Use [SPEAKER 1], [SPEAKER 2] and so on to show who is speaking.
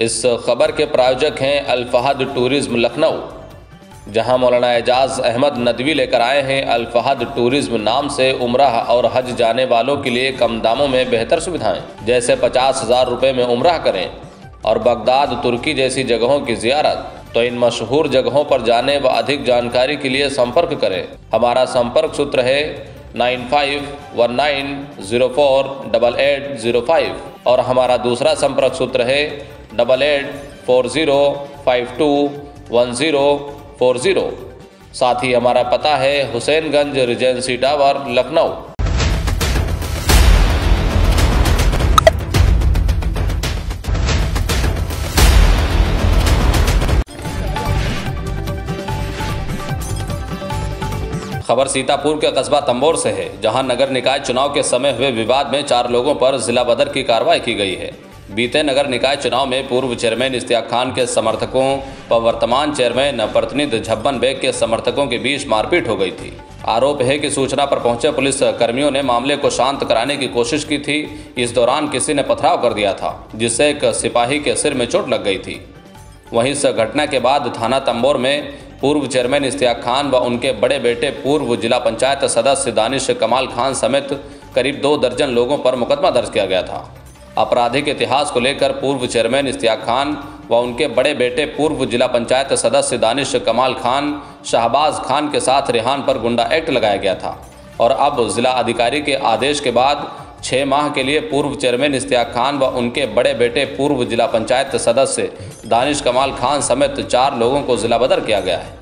[SPEAKER 1] इस खबर के प्रायोजक हैं अल्फहद टूरिज़्म लखनऊ, जहाँ मौलाना एजाज अहमद नदवी लेकर आए हैं अल्फहद टूरिज़्म नाम से उम्रह और हज जाने वालों के लिए कम दामों में बेहतर सुविधाएँ, जैसे पचास हज़ार रुपये में उम्रह करें और बगदाद, तुर्की जैसी जगहों की जियारत तो इन मशहूर जगहों पर जाने व अधिक जानकारी के लिए संपर्क करें। हमारा संपर्क सूत्र है nine five one nine zero four double eight zero five और हमारा दूसरा संपर्क सूत्र है double eight four zero five two one zero four zero साथ ही हमारा पता है हुसैनगंज रिजेंसी टावर, लखनऊ। खबर सीतापुर के कस्बा तंबोर से है, जहाँ नगर निकाय चुनाव के समय हुए विवाद में चार लोगों पर जिला बदर की कार्रवाई की गई है। बीते नगर निकाय चुनाव में पूर्व चेयरमैन इश्तिया खान के समर्थकों व वर्तमान चेयरमैन प्रतिनिधि झब्बन बेग के समर्थकों के बीच मारपीट हो गई थी। आरोप है कि सूचना पर पहुँचे पुलिस कर्मियों ने मामले को शांत कराने की कोशिश की थी। इस दौरान किसी ने पथराव कर दिया था, जिससे एक सिपाही के सिर में चोट लग गई थी। वहीं इस घटना के बाद थाना तंबोर में पूर्व चेयरमैन इश्तियाक खान व उनके बड़े बेटे पूर्व जिला पंचायत सदस्य दानिश कमाल खान समेत करीब दो दर्जन लोगों पर मुकदमा दर्ज किया गया था। आपराधिक इतिहास को लेकर पूर्व चेयरमैन इश्तियाक खान व उनके बड़े बेटे पूर्व जिला पंचायत सदस्य दानिश कमाल खान, शहबाज खान के साथ रिहान पर गुंडा एक्ट लगाया गया था। और अब जिला अधिकारी के आदेश के बाद छः माह के लिए पूर्व चेयरमैन इश्तियाक खान व उनके बड़े बेटे पूर्व जिला पंचायत सदस्य दानिश कमाल खान समेत चार लोगों को जिला बदर किया गया है।